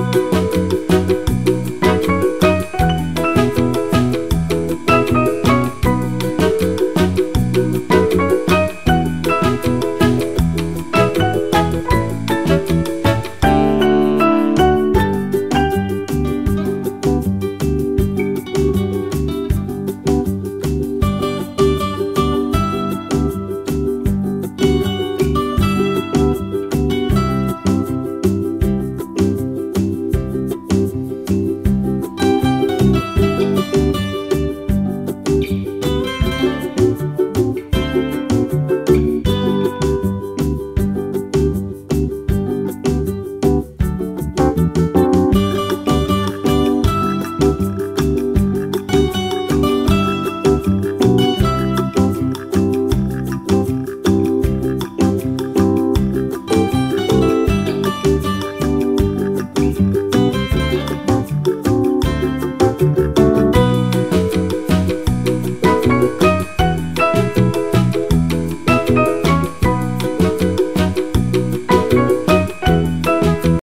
Música